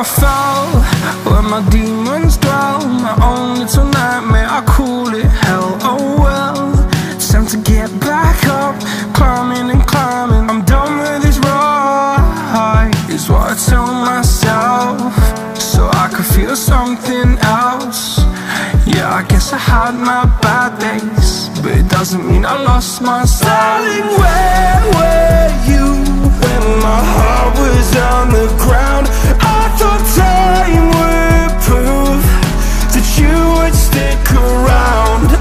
I fell where my demons dwell. My own little nightmare, I call it hell. Oh well, it's time to get back up, climbing and climbing. I'm done with this ride, is what I tell myself, so I could feel something else. Yeah, I guess I had my bad days, but it doesn't mean I lost my. Darling, where were you when my heart was on the ground? Thought time would prove that you would stick around.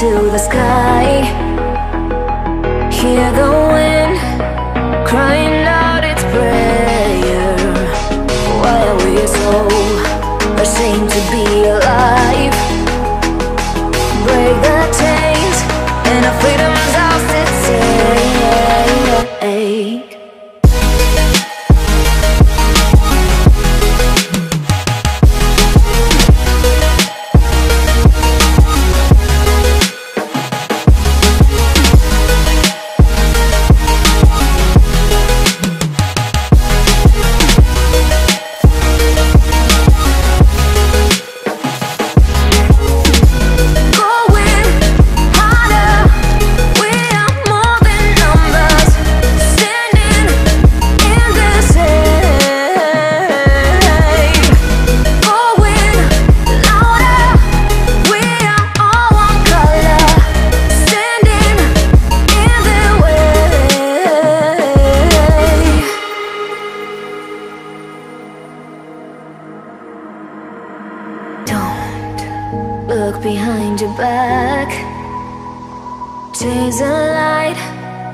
to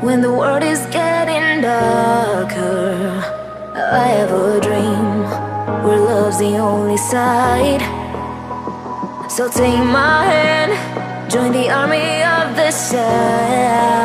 When the world is getting darker I have a dream Where love's the only side. So take my hand Join the army of the shadows.